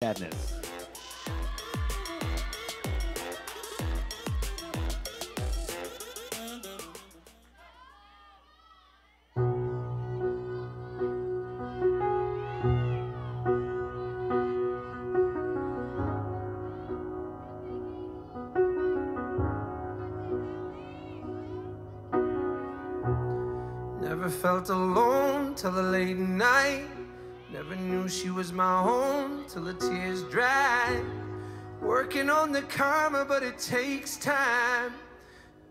Sadness. Never felt alone till the late night. Never knew she was my home till the tears dried. Working on the karma, but it takes time.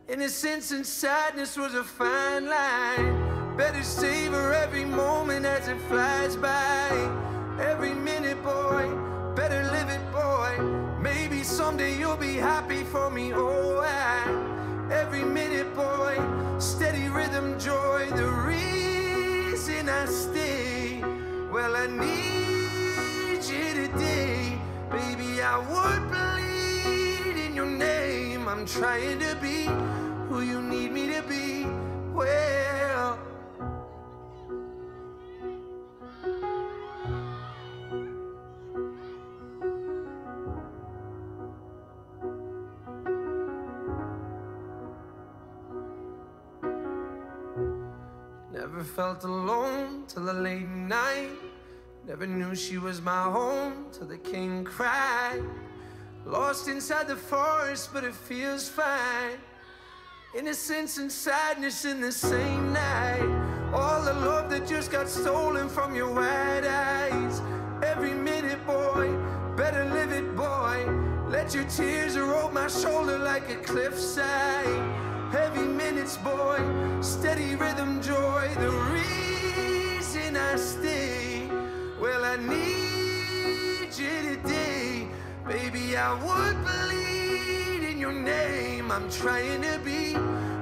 Innocence and sadness was a fine line. Better savor every moment as it flies by. Every minute, boy, better live it, boy. Maybe someday you'll be happy for me, oh, I. Every minute, boy, steady rhythm, joy, the reason I stay. I need you today, baby. I would bleed in your name. I'm trying to be who you need me to be. Well, Never felt alone till the late night. Never knew she was my home till the king cried. Lost inside the forest, but it feels fine. Innocence and sadness in the same night. All the love that just got stolen from your wide eyes. Every minute, boy, better live it, boy. Let your tears erode my shoulder like a cliffside. Heavy minutes, boy, steady rhythm, joy. The reason I stay, well, I need you today. Baby, I would bleed in your name. I'm trying to be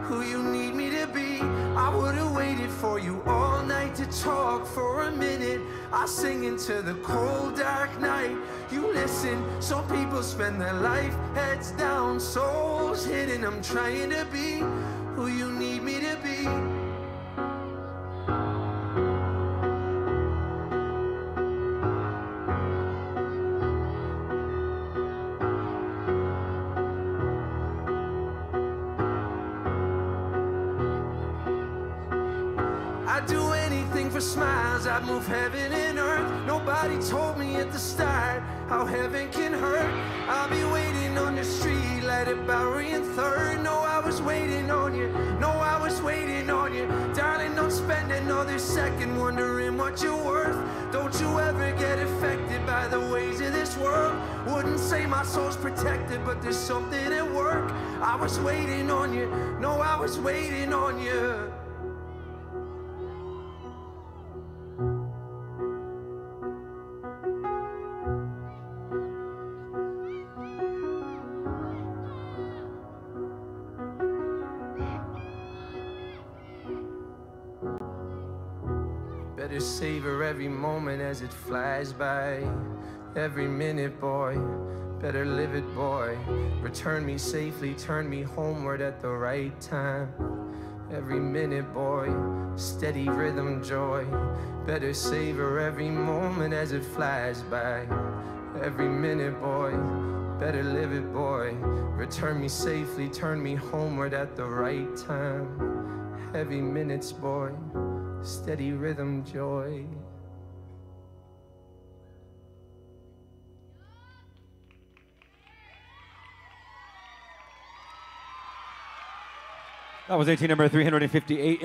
who you need me to be. I would have waited for you all night to talk for a minute. I sing into the cold, dark night. You listen, some people spend their life heads down, souls hidden. I'm trying to be who you need me to be. I'd do anything for smiles, I'd move heaven and earth. Nobody told me at the start how heaven can hurt. I'll be waiting on the street, light at Bowery and Third. No, I was waiting on you. No, I was waiting on you. Darling, don't spend another second wondering what you're worth. Don't you ever get affected by the ways of this world. Wouldn't say my soul's protected, but there's something at work. I was waiting on you. No, I was waiting on you. Better savor every moment as it flies by. Every minute, boy. Better live it, boy. Return me safely, turn me homeward at the right time. Every minute, boy. Steady rhythm, joy. Better savor every moment as it flies by. Every minute, boy. Better live it, boy. Return me safely, turn me homeward at the right time. Heavy minutes, boy steady rhythm joy. That was 18 number 358.